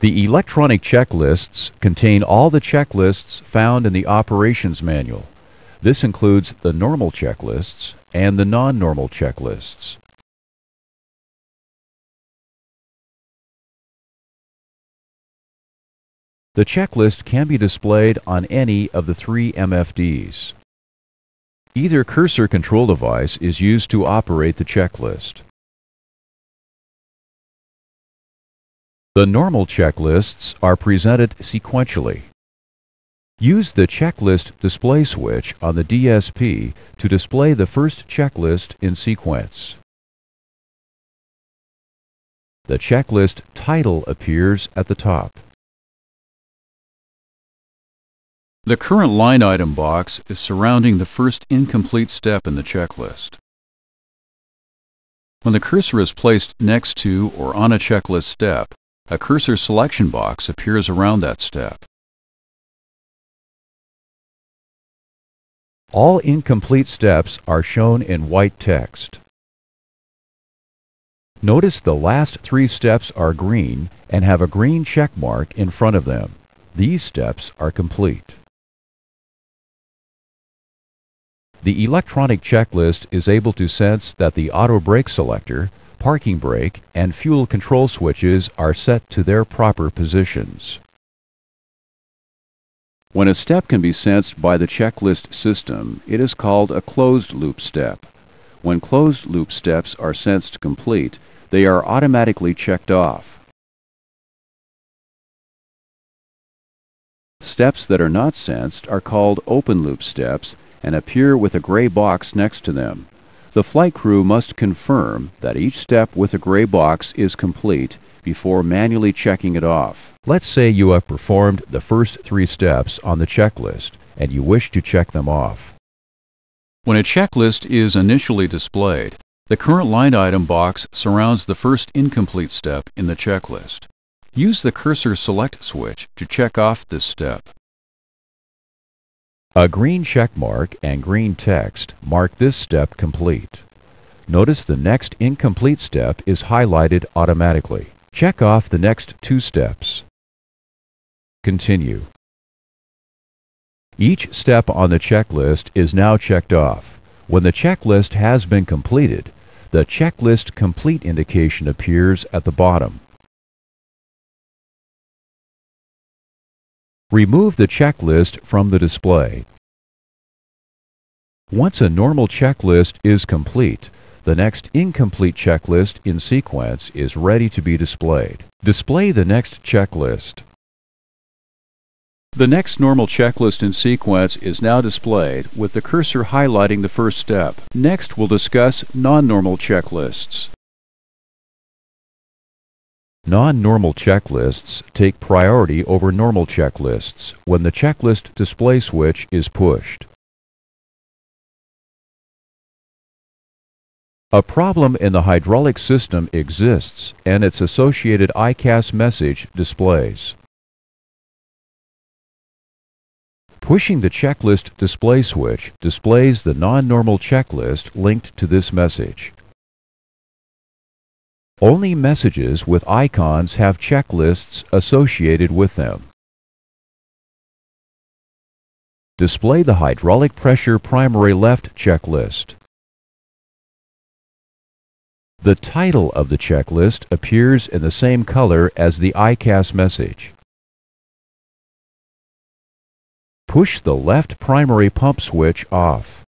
The electronic checklists contain all the checklists found in the operations manual. This includes the normal checklists and the non-normal checklists. The checklist can be displayed on any of the three MFDs. Either cursor control device is used to operate the checklist. The normal checklists are presented sequentially. Use the Checklist Display switch on the DSP to display the first checklist in sequence. The checklist title appears at the top. The current line item box is surrounding the first incomplete step in the checklist. When the cursor is placed next to or on a checklist step, a cursor selection box appears around that step. All incomplete steps are shown in white text. Notice the last three steps are green and have a green check mark in front of them. These steps are complete. The electronic checklist is able to sense that the auto brake selector, parking brake, and fuel control switches are set to their proper positions. When a step can be sensed by the checklist system, it is called a closed loop step. When closed loop steps are sensed complete, they are automatically checked off. Steps that are not sensed are called open loop steps and appear with a gray box next to them. The flight crew must confirm that each step with a gray box is complete before manually checking it off. Let's say you have performed the first three steps on the checklist and you wish to check them off. When a checklist is initially displayed, the current line item box surrounds the first incomplete step in the checklist. Use the cursor select switch to check off this step. A green check mark and green text mark this step complete. Notice the next incomplete step is highlighted automatically. Check off the next two steps. Continue. Each step on the checklist is now checked off. When the checklist has been completed, the Checklist Complete indication appears at the bottom. Remove the checklist from the display. Once a normal checklist is complete, the next incomplete checklist in sequence is ready to be displayed. Display the next checklist. The next normal checklist in sequence is now displayed with the cursor highlighting the first step. Next we'll discuss non-normal checklists. Non-normal checklists take priority over normal checklists when the checklist display switch is pushed. A problem in the hydraulic system exists and its associated EICAS message displays. Pushing the checklist display switch displays the non-normal checklist linked to this message. Only messages with icons have checklists associated with them. Display the hydraulic pressure primary left checklist. The title of the checklist appears in the same color as the EICAS message. Push the left primary pump switch off.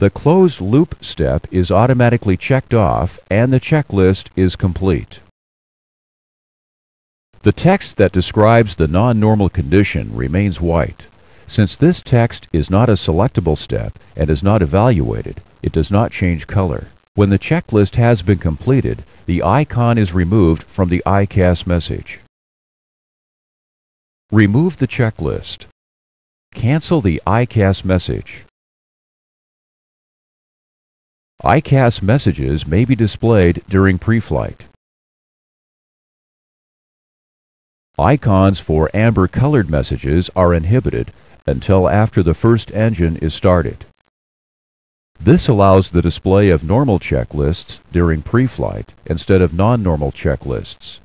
The closed loop step is automatically checked off and the checklist is complete. The text that describes the non-normal condition remains white. Since this text is not a selectable step and is not evaluated, it does not change color. When the checklist has been completed, the icon is removed from the EICAS message. Remove the checklist. Cancel the EICAS message. EICAS messages may be displayed during pre-flight. Icons for amber-colored messages are inhibited until after the first engine is started. This allows the display of normal checklists during pre-flight instead of non-normal checklists.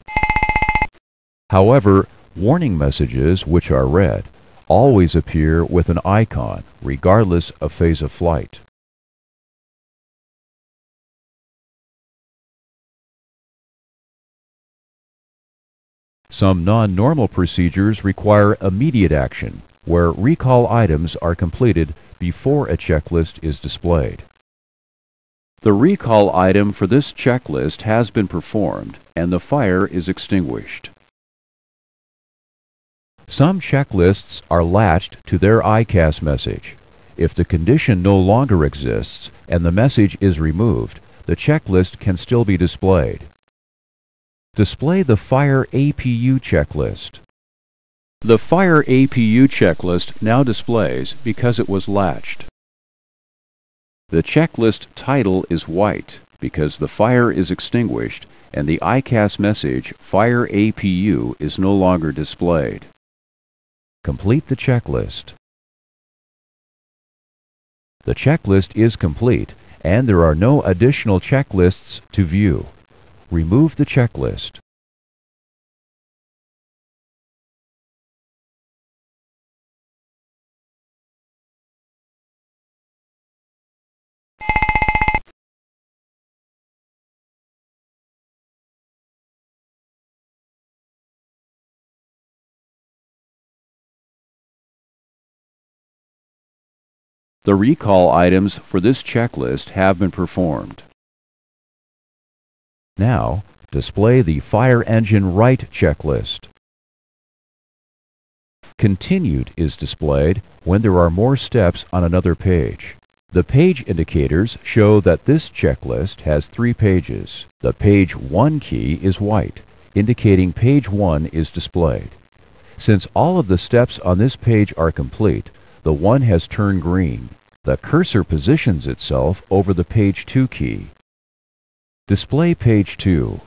However, warning messages, which are red, always appear with an icon, regardless of phase of flight. Some non-normal procedures require immediate action, where recall items are completed before a checklist is displayed. The recall item for this checklist has been performed and the fire is extinguished. Some checklists are latched to their EICAS message. If the condition no longer exists and the message is removed, the checklist can still be displayed. Display the Fire APU checklist. The Fire APU checklist now displays because it was latched. The checklist title is white because the fire is extinguished and the EICAS message Fire APU is no longer displayed. Complete the checklist. The checklist is complete and there are no additional checklists to view. Remove the checklist. The recall items for this checklist have been performed. Now, display the Fire Engine Right checklist. Continued is displayed when there are more steps on another page. The page indicators show that this checklist has three pages. The Page 1 key is white, indicating Page 1 is displayed. Since all of the steps on this page are complete, the 1 has turned green. The cursor positions itself over the Page 2 key. Display page 2.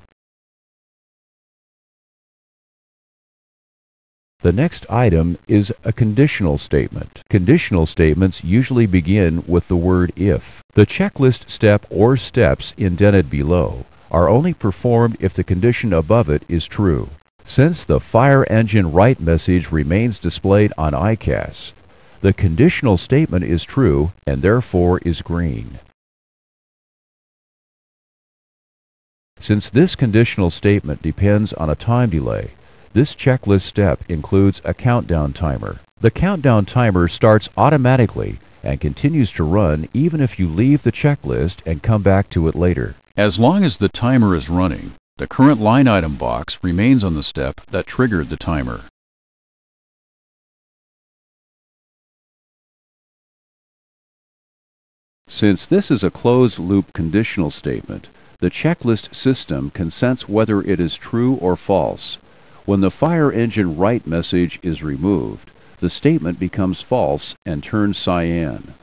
The next item is a conditional statement. Conditional statements usually begin with the word if. The checklist step or steps indented below are only performed if the condition above it is true. Since the fire engine right message remains displayed on EICAS, the conditional statement is true and therefore is green. Since this conditional statement depends on a time delay, this checklist step includes a countdown timer. The countdown timer starts automatically and continues to run even if you leave the checklist and come back to it later. As long as the timer is running, the current line item box remains on the step that triggered the timer. Since this is a closed-loop conditional statement, the checklist system can sense whether it is true or false. When the fire engine right message is removed, the statement becomes false and turns cyan.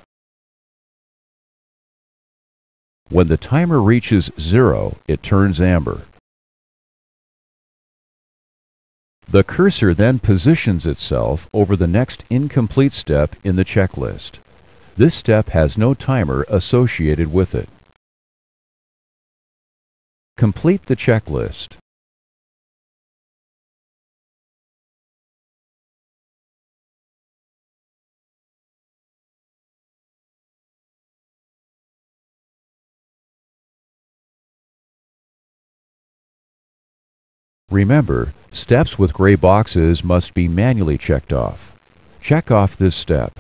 When the timer reaches zero, it turns amber. The cursor then positions itself over the next incomplete step in the checklist. This step has no timer associated with it. Complete the checklist. Remember, steps with gray boxes must be manually checked off. Check off this step.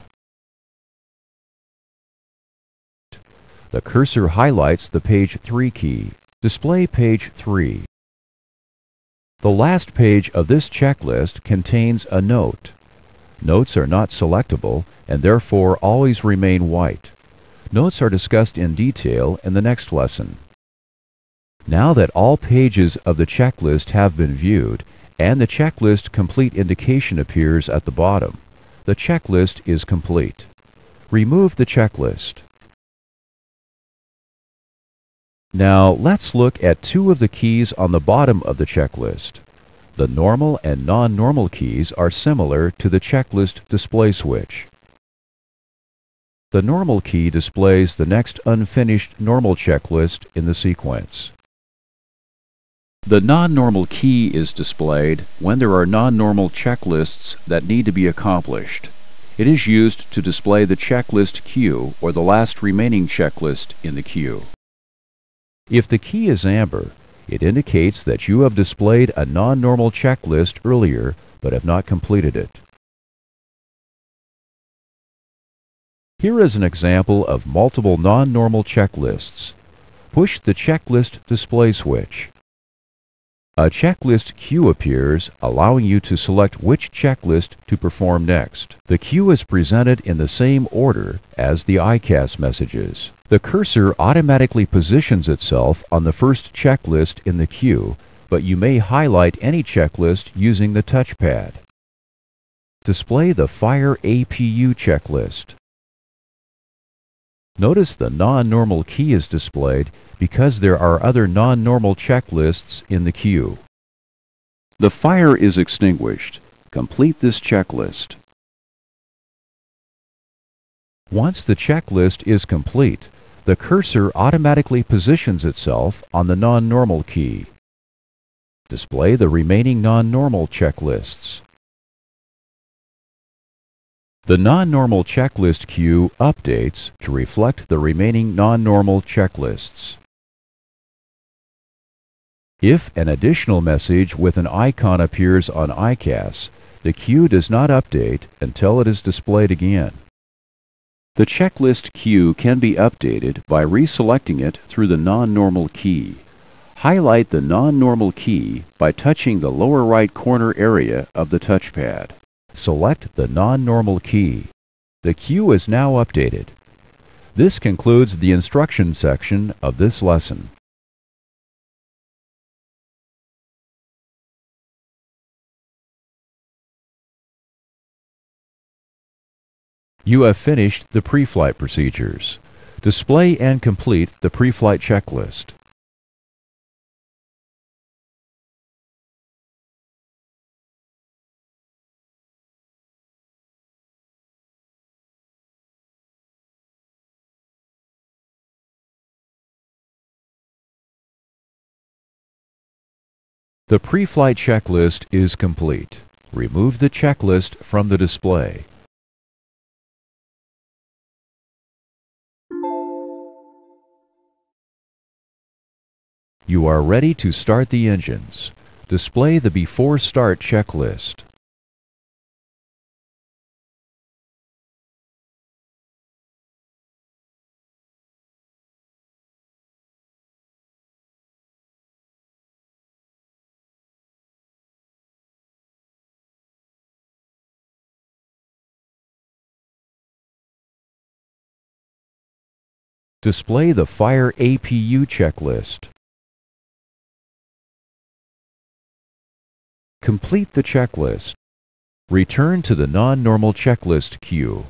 The cursor highlights the page 3 key. Display page 3. The last page of this checklist contains a note. Notes are not selectable and therefore always remain white. Notes are discussed in detail in the next lesson. Now that all pages of the checklist have been viewed and the checklist complete indication appears at the bottom, the checklist is complete. Remove the checklist. Now let's look at two of the keys on the bottom of the checklist. The normal and non-normal keys are similar to the checklist display switch. The normal key displays the next unfinished normal checklist in the sequence. The non-normal key is displayed when there are non-normal checklists that need to be accomplished. It is used to display the checklist queue or the last remaining checklist in the queue. If the key is amber, it indicates that you have displayed a non-normal checklist earlier but have not completed it. Here is an example of multiple non-normal checklists. Push the checklist display switch. A checklist queue appears, allowing you to select which checklist to perform next. The queue is presented in the same order as the EICAS messages. The cursor automatically positions itself on the first checklist in the queue, but you may highlight any checklist using the touchpad. Display the Fire APU checklist. Notice the non-normal key is displayed because there are other non-normal checklists in the queue. The fire is extinguished. Complete this checklist. Once the checklist is complete, the cursor automatically positions itself on the non-normal key. Display the remaining non-normal checklists. The non-normal checklist queue updates to reflect the remaining non-normal checklists. If an additional message with an icon appears on EICAS, the queue does not update until it is displayed again. The checklist queue can be updated by reselecting it through the non-normal key. Highlight the non-normal key by touching the lower right corner area of the touchpad. Select the non-normal key. The queue is now updated. This concludes the instruction section of this lesson. You have finished the pre-flight procedures. Display and complete the pre-flight checklist. The pre-flight checklist is complete. Remove the checklist from the display. You are ready to start the engines. Display the before start checklist. Display the Fire APU checklist. Complete the checklist. Return to the non-normal checklist queue.